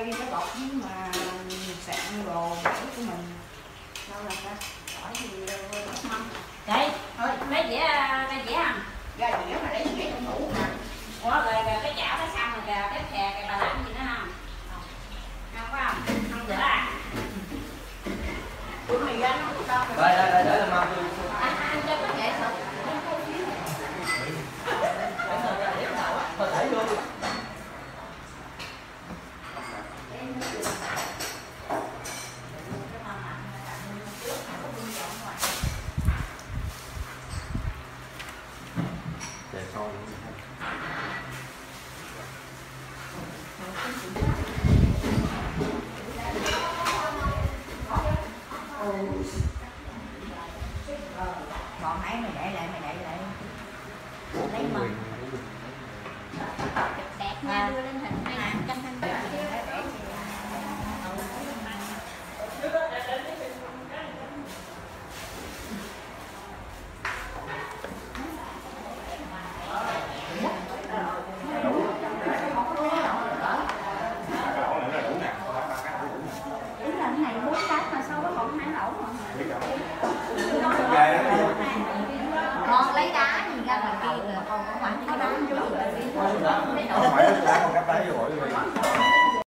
Ê, cái bọc với mà sạn đồ bể của mình đâu là ta hỏi gì đâu không Đây, thôi lấy dĩa lấy dĩa không? ra dĩa mà lấy dĩa trong tủ nè Ủa rồi, rồi cái chảo nó xong rồi kìa, cái thè cái bà làm gì nữa không? Không. Có không? Không rửa à? tụi mày ra nó không sao đây còn nãy mày để lại mày để lại. Lấy mật